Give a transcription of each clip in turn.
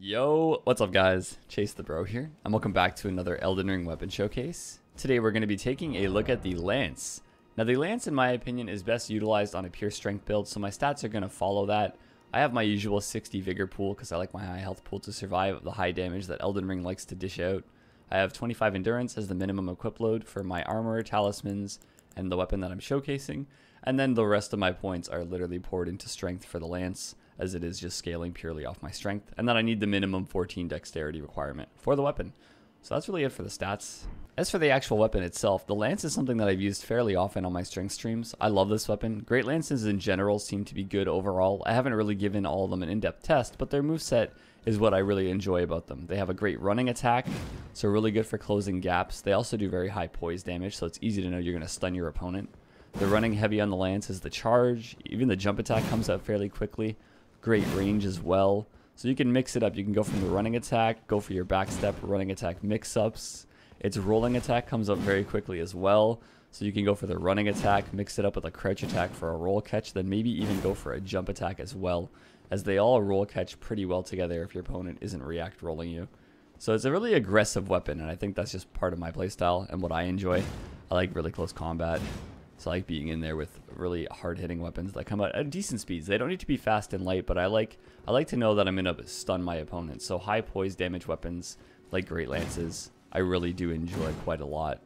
Yo, what's up guys? Chase the Bro here, and welcome back to another Elden Ring weapon showcase. Today we're going to be taking a look at the Lance. Now the Lance in my opinion is best utilized on a pure strength build, so my stats are going to follow that. I have my usual 60 vigor pool because I like my high health pool to survive the high damage that Elden Ring likes to dish out. I have 25 endurance as the minimum equip load for my armor, talismans, and the weapon that I'm showcasing, and then the rest of my points are literally poured into strength for the Lance as it is just scaling purely off my strength, and then I need the minimum 14 dexterity requirement for the weapon. So that's really it for the stats. As for the actual weapon itself, the lance is something that I've used fairly often on my strength streams. I love this weapon. Great lances in general seem to be good overall. I haven't really given all of them an in-depth test, but their moveset is what I really enjoy about them. They have a great running attack, so really good for closing gaps. They also do very high poise damage, so it's easy to know you're going to stun your opponent. The running heavy on the lance is the charge. Even the jump attack comes out fairly quickly great range as well. So you can mix it up. You can go from the running attack, go for your backstep, running attack mix-ups. Its rolling attack comes up very quickly as well. So you can go for the running attack, mix it up with a crouch attack for a roll catch, then maybe even go for a jump attack as well, as they all roll catch pretty well together if your opponent isn't react rolling you. So it's a really aggressive weapon, and I think that's just part of my playstyle and what I enjoy. I like really close combat. So I like being in there with really hard-hitting weapons that come out at decent speeds. They don't need to be fast and light, but I like I like to know that I'm gonna stun my opponent. So high poise damage weapons like Great Lances, I really do enjoy quite a lot.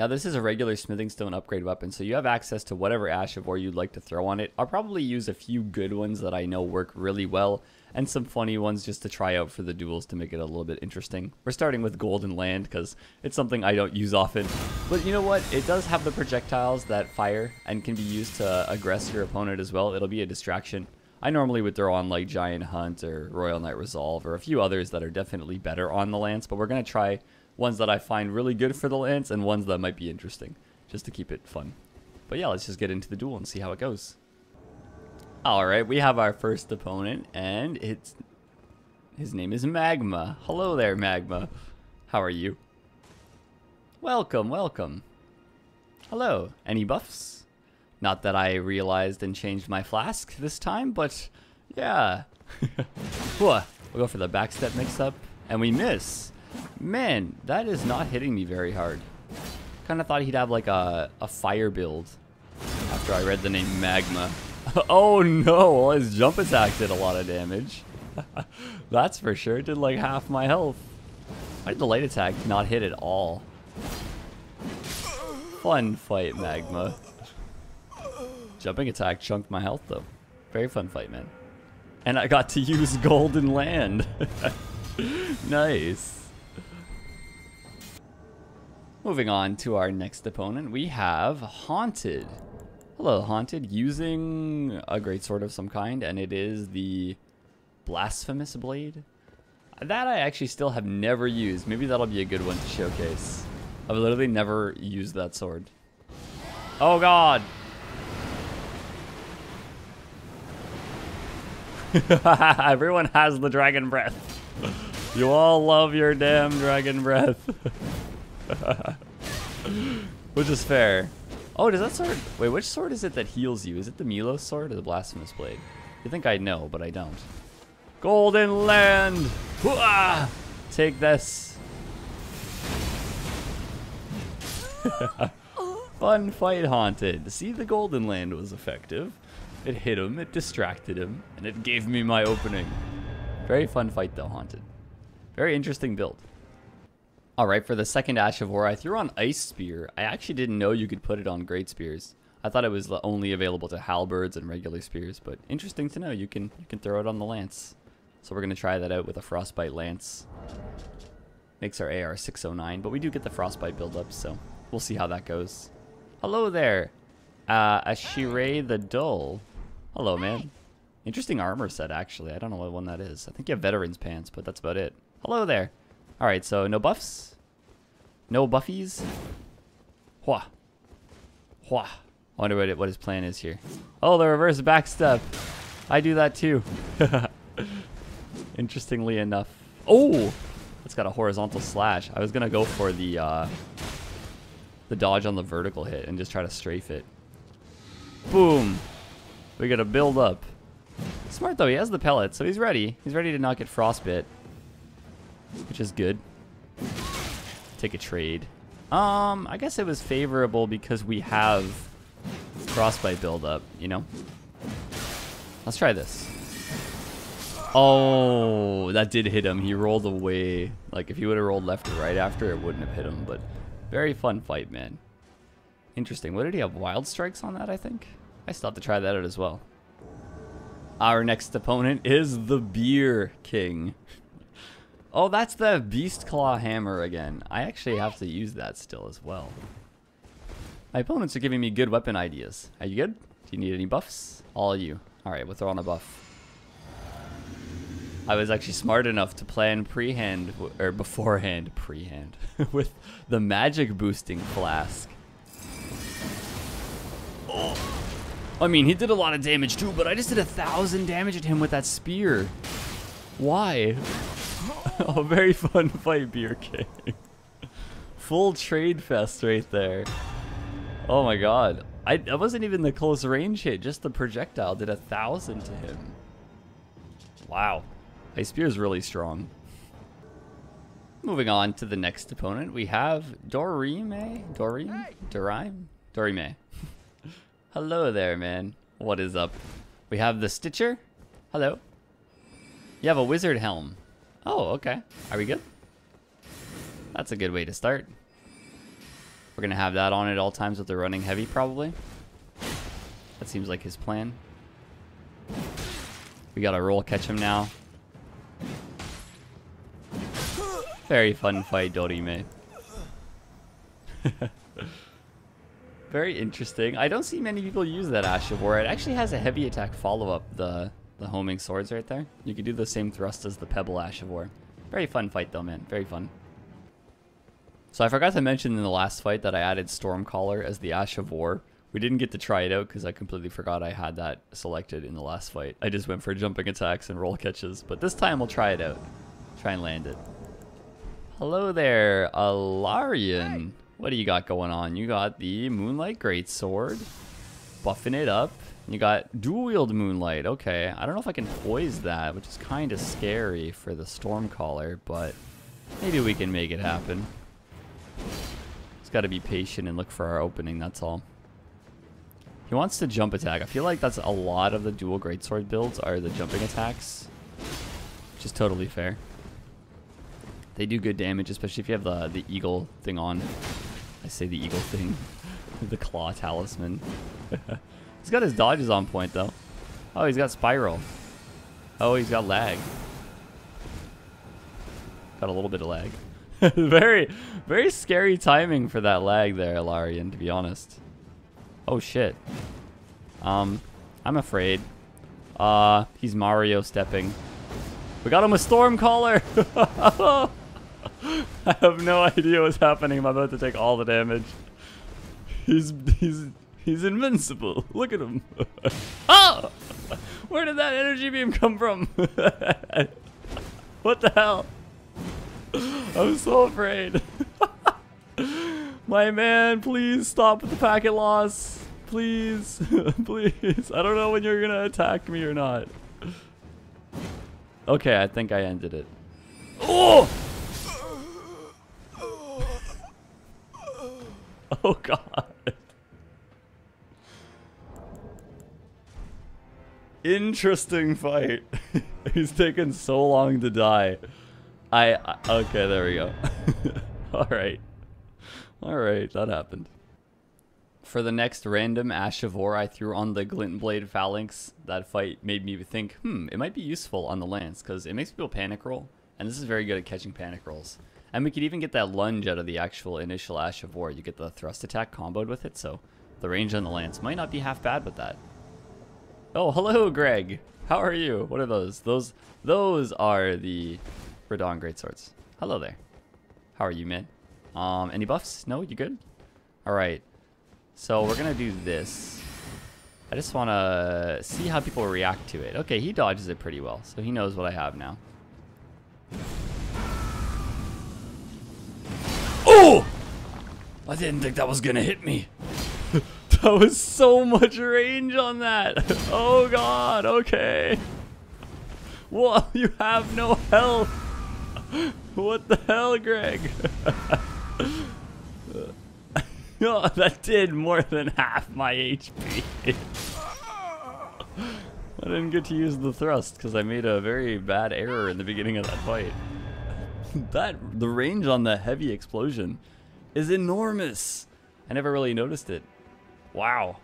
Now this is a regular smithing stone upgrade weapon, so you have access to whatever Ash of War you'd like to throw on it. I'll probably use a few good ones that I know work really well, and some funny ones just to try out for the duels to make it a little bit interesting. We're starting with Golden Land because it's something I don't use often. But you know what? It does have the projectiles that fire and can be used to aggress your opponent as well. It'll be a distraction. I normally would throw on like Giant Hunt or Royal Knight Resolve or a few others that are definitely better on the Lance, but we're going to try ones that I find really good for the lance, and ones that might be interesting, just to keep it fun. But yeah, let's just get into the duel and see how it goes. Alright, we have our first opponent, and it's... His name is Magma. Hello there, Magma. How are you? Welcome, welcome. Hello. Any buffs? Not that I realized and changed my flask this time, but yeah. we'll go for the backstep mix-up, and we miss. Man, that is not hitting me very hard. Kind of thought he'd have like a, a fire build after I read the name Magma. oh no, well his jump attack did a lot of damage. That's for sure, it did like half my health. Why did the light attack not hit at all? Fun fight, Magma. Jumping attack chunked my health though. Very fun fight, man. And I got to use Golden Land. nice. Moving on to our next opponent, we have Haunted. Hello, Haunted, using a great sword of some kind, and it is the Blasphemous Blade. That I actually still have never used. Maybe that'll be a good one to showcase. I've literally never used that sword. Oh god! Everyone has the dragon breath. You all love your damn dragon breath. Which is fair. Oh, does that sword... Wait, which sword is it that heals you? Is it the Milos sword or the Blasphemous Blade? You think I know, but I don't. Golden Land! Hooah! Take this. Fun fight, Haunted. See, the Golden Land was effective. It hit him, it distracted him, and it gave me my opening. Very fun fight, though, Haunted. Very interesting build. Alright, for the second Ash of War, I threw on Ice Spear. I actually didn't know you could put it on Great Spears. I thought it was only available to halberds and regular spears, but interesting to know you can you can throw it on the lance. So we're gonna try that out with a frostbite lance. Makes our AR 609, but we do get the frostbite buildup, so we'll see how that goes. Hello there, uh, Ashire the Dull. Hello, man. Interesting armor set, actually. I don't know what one that is. I think you have veteran's pants, but that's about it. Hello there. Alright, so no buffs? No buffies? Hua. Hua. I wonder what, what his plan is here. Oh, the reverse backstep. I do that too. Interestingly enough. Oh! It's got a horizontal slash. I was to go for the, uh, the dodge on the vertical hit and just try to strafe it. Boom. We got to build up. smart though. He has the pellet, so he's ready. He's ready to not get frostbit, which is good. Take a trade. Um, I guess it was favorable because we have frostbite buildup, you know? Let's try this. Oh, that did hit him. He rolled away. Like, if he would have rolled left or right after, it wouldn't have hit him. But very fun fight, man. Interesting. What did he have? Wild strikes on that, I think? I still have to try that out as well. Our next opponent is the Beer King. Oh, that's the Beast Claw Hammer again. I actually have to use that still as well. My opponents are giving me good weapon ideas. Are you good? Do you need any buffs? All you. Alright, we'll throw on a buff. I was actually smart enough to plan pre-hand, or beforehand, pre-hand, with the magic boosting flask. Oh. I mean, he did a lot of damage too, but I just did a thousand damage at him with that spear. Why? oh, very fun fight, Beer King. Full trade fest right there. Oh my god. I, that wasn't even the close range hit, just the projectile did a thousand to him. Wow. Ice Spear is really strong. Moving on to the next opponent, we have Dorime? Dorime? Dorime? Dorime. Hello there, man. What is up? We have the Stitcher. Hello. You have a wizard helm. Oh, okay. Are we good? That's a good way to start. We're to have that on at all times with the running heavy, probably. That seems like his plan. We got to roll catch him now. Very fun fight, Dorime. Very interesting. I don't see many people use that Ash of War. It actually has a heavy attack follow-up, the, the homing swords right there. You can do the same thrust as the Pebble Ash of War. Very fun fight though, man. Very fun. So I forgot to mention in the last fight that I added Stormcaller as the Ash of War. We didn't get to try it out because I completely forgot I had that selected in the last fight. I just went for jumping attacks and roll catches. But this time we'll try it out. Try and land it. Hello there, Alarian. Hey. What do you got going on? You got the Moonlight Greatsword, buffing it up. You got dual wield Moonlight. Okay, I don't know if I can poise that, which is kind of scary for the Stormcaller, but maybe we can make it happen. Just got to be patient and look for our opening, that's all. He wants to jump attack. I feel like that's a lot of the dual greatsword builds are the jumping attacks, which is totally fair. They do good damage, especially if you have the, the eagle thing on. I say the eagle thing. the claw talisman. he's got his dodges on point, though. Oh, he's got spiral. Oh, he's got lag. Got a little bit of lag. very, very scary timing for that lag there, Alarian, to be honest. Oh, shit. Um, I'm afraid. Uh, he's Mario stepping. We got him a Stormcaller! I have no idea what's happening. I'm about to take all the damage. He's he's he's invincible. Look at him. oh! Where did that energy beam come from? what the hell? I'm so afraid. My man, please stop with the packet loss. Please. please. I don't know when you're going to attack me or not. Okay, I think I ended it. Oh! Oh god. Interesting fight. He's taken so long to die. I, I okay, there we go. All right. All right, that happened. For the next random Ash of War I threw on the Glintblade Phalanx, that fight made me think, hmm, it might be useful on the Lance, because it makes people panic roll, and this is very good at catching panic rolls. And we could even get that lunge out of the actual initial Ash of War. You get the thrust attack comboed with it, so the range on the lance might not be half bad with that. Oh, hello, Greg. How are you? What are those? Those those are the Radahn Greatswords. Hello there. How are you, man? Um, any buffs? No? You good? Alright. So we're gonna do this. I just wanna see how people react to it. Okay, he dodges it pretty well, so he knows what I have now. Oh! I didn't think that was gonna hit me. That was so much range on that. Oh god, okay. Whoa, you have no health. What the hell, Greg? oh, that did more than half my HP. I didn't get to use the thrust because I made a very bad error in the beginning of that fight. that the range on the heavy explosion is enormous. I never really noticed it. Wow.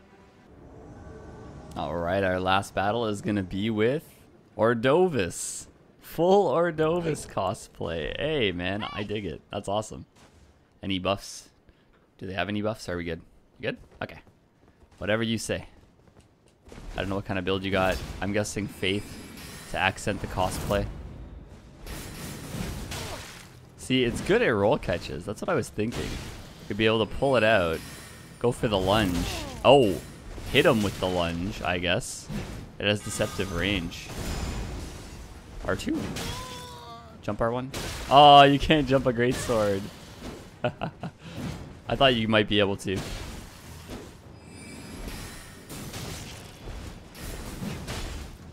All right, our last battle is gonna be with Ordovis. Full Ordovis cosplay. Hey, man, I dig it. That's awesome. Any buffs? Do they have any buffs? Are we good? You good? Okay. Whatever you say. I don't know what kind of build you got. I'm guessing Faith to accent the cosplay. See, it's good at roll catches. That's what I was thinking. You'd be able to pull it out, go for the lunge. Oh, hit him with the lunge, I guess. It has deceptive range. R2. Jump R1. Oh, you can't jump a great sword. I thought you might be able to.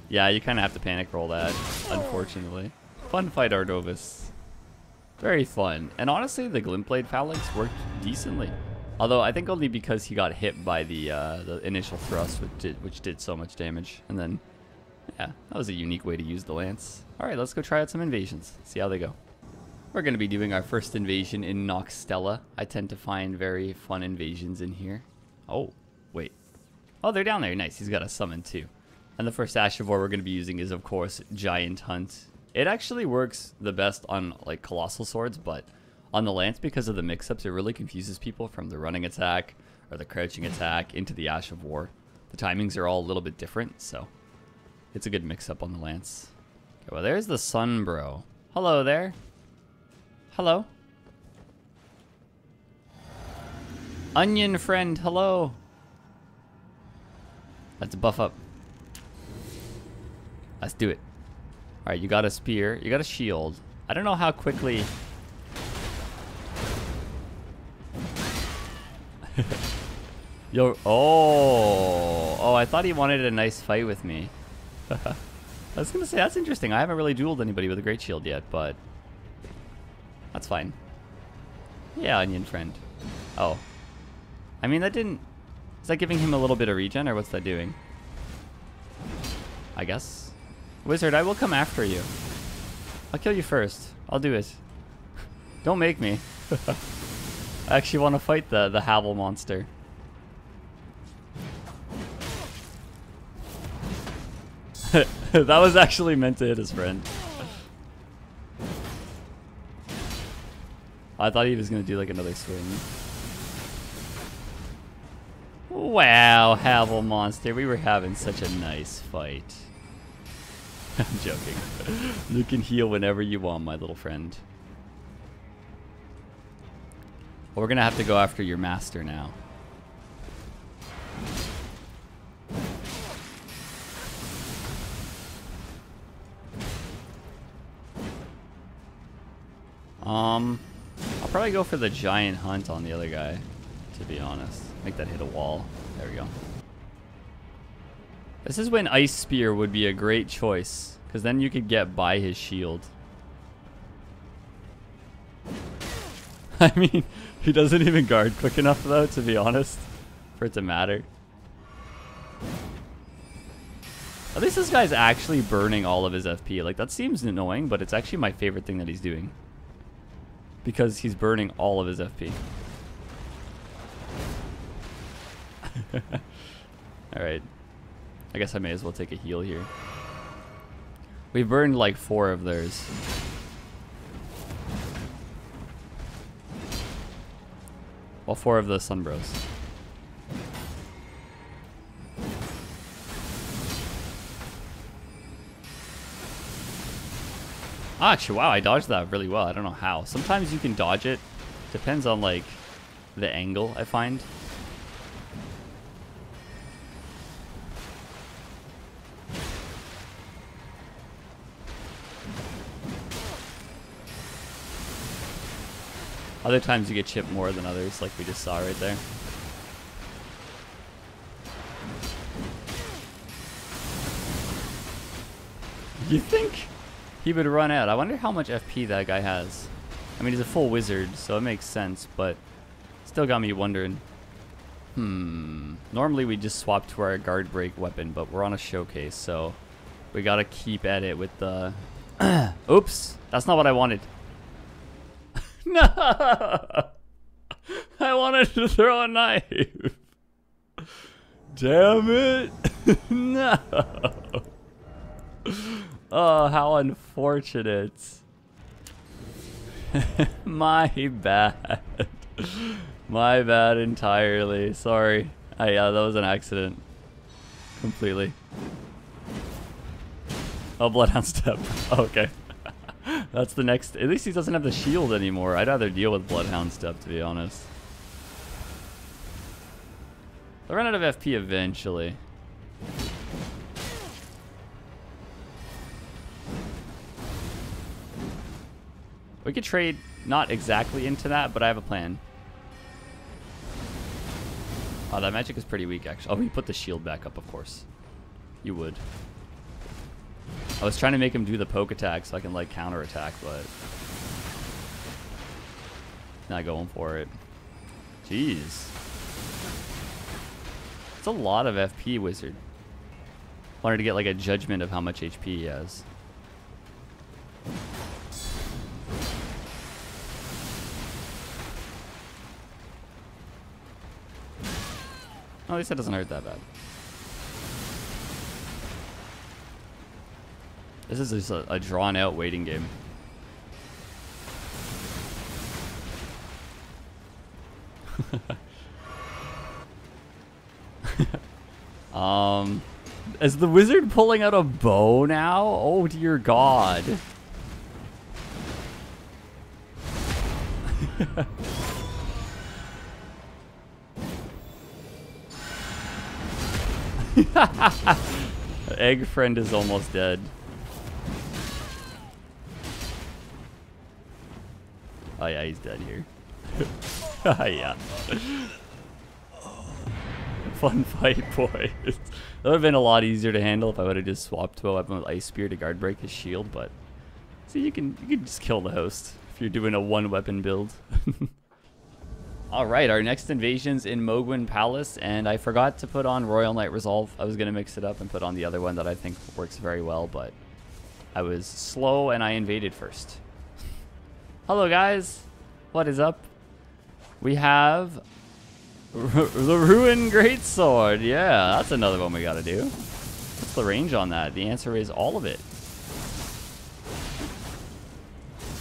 Yeah, you kind of have to panic roll that, unfortunately. Fun fight, Ordovis. Very fun. And honestly, the Glintblade Phalanx worked decently. Although, I think only because he got hit by the uh, the initial thrust, which did, which did so much damage. And then, yeah, that was a unique way to use the Lance. Alright, let's go try out some invasions. See how they go. We're going to be doing our first invasion in Nokstella. I tend to find very fun invasions in here. Oh, wait. Oh, they're down there. Nice. He's got a summon too. And the first Ash of War we're going to be using is, of course, Giant Hunt. It actually works the best on, like, Colossal Swords, but on the Lance, because of the mix-ups, it really confuses people from the running attack or the crouching attack into the Ash of War. The timings are all a little bit different, so it's a good mix-up on the Lance. Okay, well, there's the Sun Bro. Hello there. Hello. Onion friend, hello. Let's buff up. Let's do it. All right, you got a spear. You got a shield. I don't know how quickly... Yo, oh, oh, I thought he wanted a nice fight with me. I was gonna say, that's interesting. I haven't really dueled anybody with a great shield yet, but that's fine. Yeah, onion friend. Oh. I mean, that didn't... Is that giving him a little bit of regen, or what's that doing? I guess. Wizard, I will come after you. I'll kill you first. I'll do it. Don't make me. I actually want to fight the, the Havel monster. that was actually meant to hit his friend. I thought he was going to do like another swing. Wow, Havel monster. We were having such a nice fight. I'm joking. You can heal whenever you want, my little friend. We're gonna have to go after your master now. Um, I'll probably go for the giant hunt on the other guy, to be honest. Make that hit a wall. There we go. This is when Ice Spear would be a great choice. Because then you could get by his shield. I mean, he doesn't even guard quick enough though, to be honest, for it to matter. At least this guy's actually burning all of his FP. Like, that seems annoying, but it's actually my favorite thing that he's doing. Because he's burning all of his FP. Alright. I guess I may as well take a heal here. We burned like four of theirs. Well, four of the Sunbros. Actually, ah, wow, I dodged that really well. I don't know how. Sometimes you can dodge it. Depends on, like, the angle, I find. Other times you get chipped more than others, like we just saw right there. you think he would run out? I wonder how much FP that guy has. I mean, he's a full wizard, so it makes sense, but still got me wondering. Hmm. Normally we just swap to our guard break weapon, but we're on a showcase, so we gotta keep at it with the... Oops! That's not what I wanted. no! I wanted to throw a knife. Damn it! no! Oh, how unfortunate. My bad. My bad entirely. Sorry. Uh, yeah, that was an accident. Completely. Oh, Bloodhound Step. okay. That's the next... At least he doesn't have the shield anymore. I'd rather deal with Bloodhound stuff, to be honest. I'll run out of FP eventually. We could trade not exactly into that, but I have a plan. Oh, that magic is pretty weak, actually. Oh, we put the shield back up, of course. You would. I was trying to make him do the poke attack so I can, like, counter attack, but... Not going for it. Jeez. It's a lot of FP, Wizard. Wanted to get, like, a judgment of how much HP he has. at least that doesn't hurt that bad. This is just a, a drawn out waiting game. um, is the wizard pulling out a bow now? Oh dear god. Egg friend is almost dead. Oh yeah, he's dead here. Oh, yeah. Fun fight, boy. that would have been a lot easier to handle if I would have just swapped to a weapon with Ice Spear to guard break his shield, but see you can you can just kill the host if you're doing a one weapon build. All right, our next invasion's in Mohgwyn Palace, and I forgot to put on Royal Knight Resolve. I was going to mix it up and put on the other one that I think works very well, but I was slow and I invaded first. Hello, guys. What is up? We have the Ruin Greatsword. Yeah, that's another one we got to do. What's the range on that? The answer is all of it.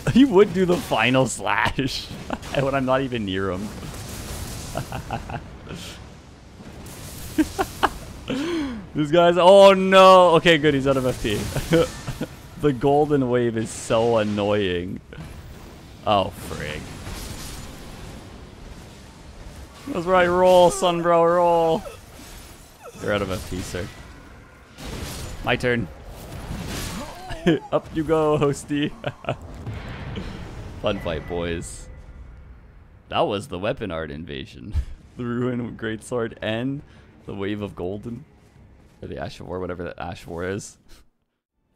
he would do the final slash when I'm not even near him. this guy's... Oh, no. Okay, good. He's out of FP. the golden wave is so annoying. Oh, frig. That's right. Roll, Sunbro. Roll. You're out of FP, sir. My turn. Up you go, hosty. Fun fight, boys. That was the weapon art invasion. the Ruin Greatsword and the Wave of Golden. Or the Ash of War, whatever that Ash of War is.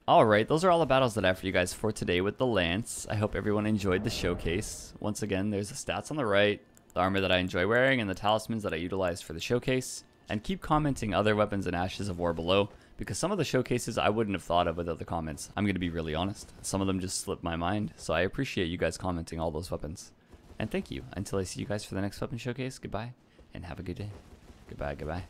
Alright, those are all the battles that I have for you guys for today with the Lance. I hope everyone enjoyed the showcase. Once again, there's the stats on the right, the armor that I enjoy wearing, and the talismans that I utilized for the showcase. And keep commenting other weapons and Ashes of War below because some of the showcases I wouldn't have thought of without the comments. I'm going to be really honest. Some of them just slipped my mind, so I appreciate you guys commenting all those weapons. And thank you. Until I see you guys for the next weapon showcase, goodbye, and have a good day. Goodbye, goodbye.